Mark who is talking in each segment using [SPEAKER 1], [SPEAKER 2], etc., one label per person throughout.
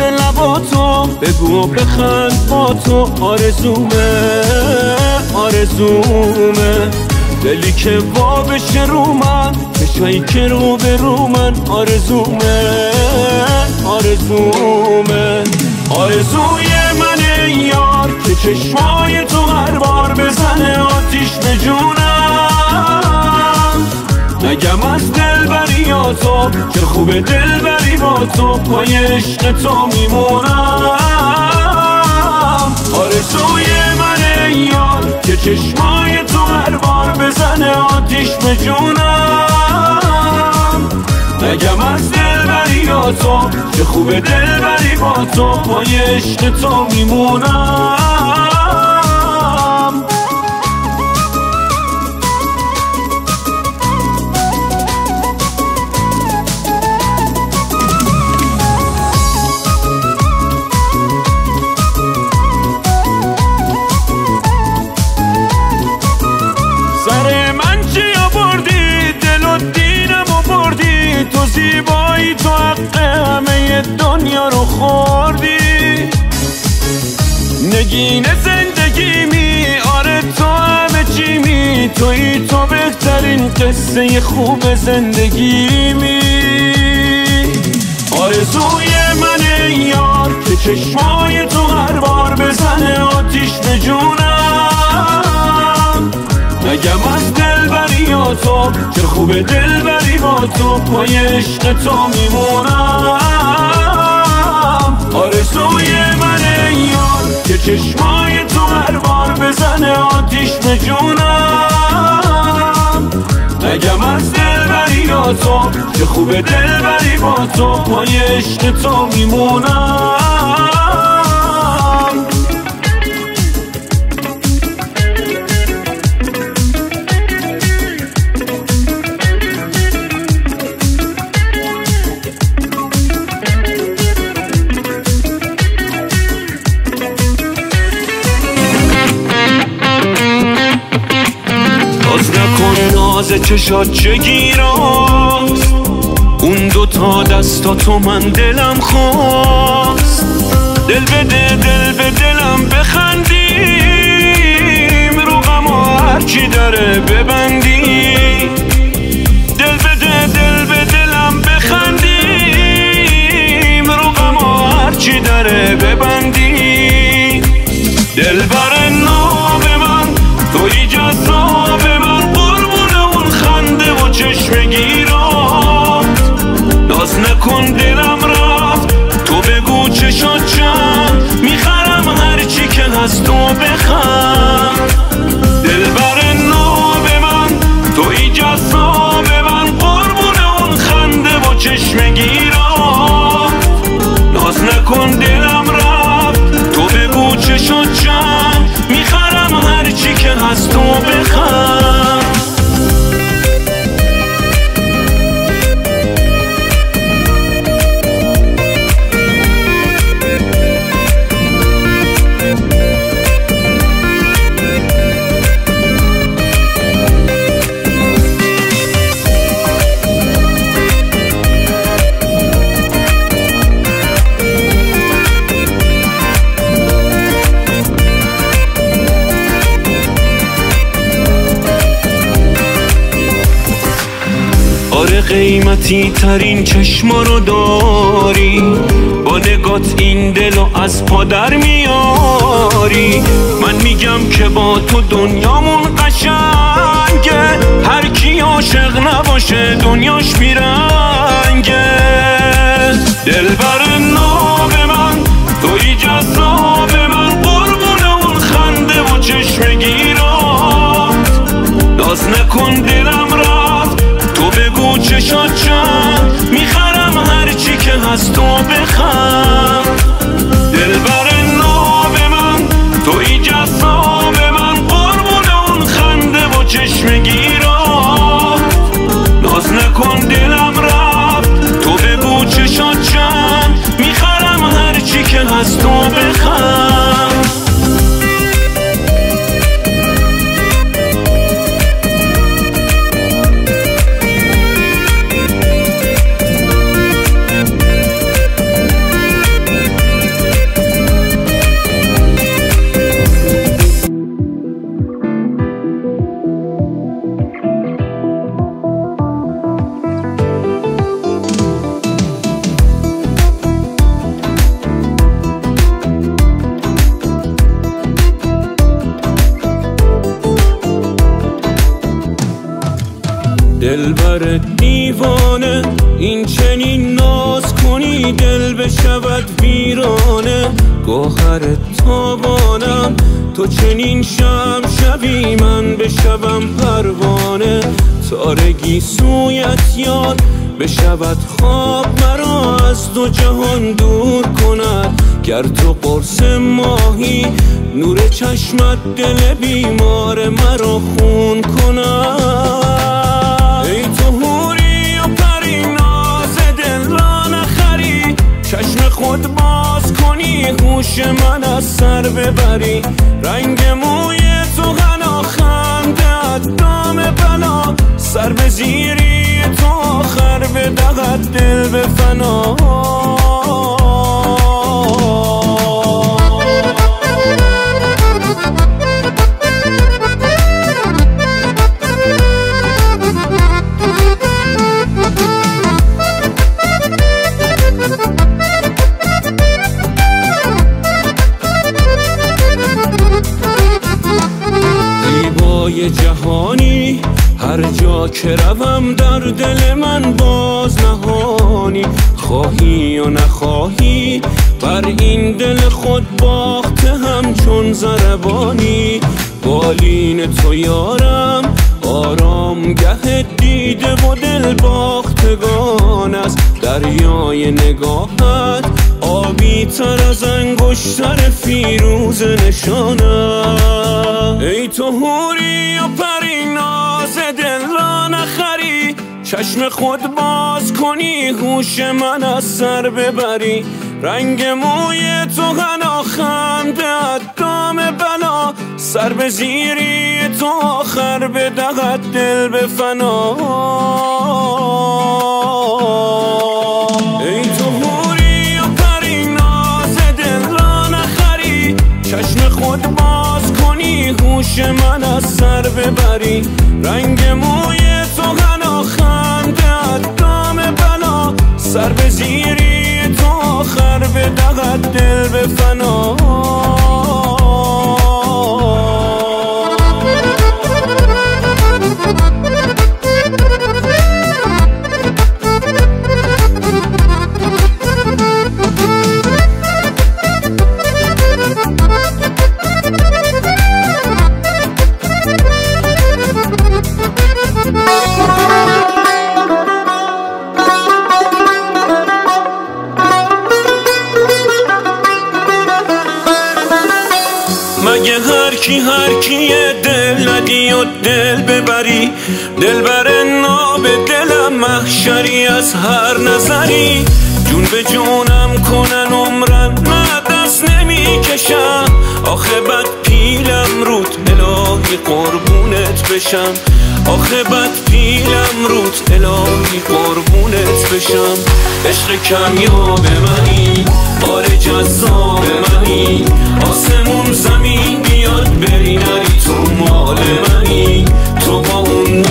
[SPEAKER 1] لباتو بگو و بخند با تو. آرزومه آرزومه. دلی که وا بشه رو من چشایی که رو به رو من. آرزومه آرزومه. آرزوی من یار که چشمای تو هر بار بزنه آتیش به جونم. نگم از دل تو که خوب دل بری با تو پای عشق تو میمونم. آرزوی من یار که چشمای تو هر بار بزنه آتیش به جونم. نگم از دل بری تو که خوب دل بری با تو پای عشق تو میمونم. نگین زندگی می آره تو همه چی می. توی تو بهترین قصه خوب زندگی می. آرزوی من یار که چشمای تو هر بار بزنه آتیش به جونم. نگم از دل بری تو که خوب دل بری با تو پای عشق تو میمونم. آرزوی من یار که چشمای تو هر بار بزنه آتیش به جونم. نگم از دل بری تو که خوب دل بری با تو پای عشق تو میمونم. باز نکن ناز چشات چگیراست اون دو تا دستا تو من دلم خواست. دل بده دل به دلم بخندیم. رو غم هرچی داره ببندی قیمتی ترین چشما رو داری. با نگات این دلو از پادر میاری. من میگم که با تو دنیامون قشنگه. هر کی عاشق نباشه دنیاش میرنگه. دل بر ناب من توی جذاب من قربون اون خنده و چشم گیرات. ناز نکن دلم بگو چشات چند می‌خرم هرچی که هست تو بخند دلبر دیوانه. این چنین ناز کنی دل بشود ویرانه. گوهر تابانم تو چنین شم شبی من بشوم پروانه. تارگی سویت یاد بشود خواب مرا. از دو جهان دور کند گر تو قرص ماهی. نور چشمت دل بیمار مرا خون کند. خود باز کنی هوش من از سر ببری. رنگ موی تو غنا خنده دام بنا. سر به زیری تو آخر به دقت دل به فنا. که روم در دل من باز نهانی. خواهی و نخواهی بر این دل خود باخته هم چون زربانی بالین تو یارم آرام گه دیده و دل باختگان است. دریای نگاهت آبی تر از انگشتر فیروز نشانم ای تو هوری و پری چشم خود باز کنی هوش من از سر ببری. رنگ موی تو غنا خنده دام بلا سر به زیری تو آخر به دقت دل به فنا. مگه هر کی هر کیه دل ندی و دل ببری. دل بر ناب دلم محشری از هر نظری. جون به جونم کنن عمرن نه دست نمی کشم آخه بد پیلم رود الهی قربونت بشم. آخه بد پیلم رود الهی قربونت بشم. عشق کمیاب منی آره جذاب منی. آسمون زمین بری نری تو مال منی. تو با اون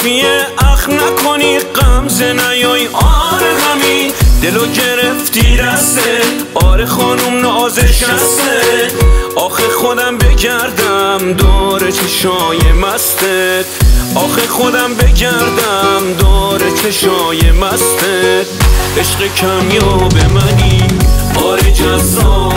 [SPEAKER 1] کافیه اخ نکنی غمزه نیای آره همین دلو گرفتی دسته آره خانوم نازش هسته آخه خودم بگردم دور چشای مستت آخه خودم بگردم دور چشای مستت عشق کمیاب منی. آره زمین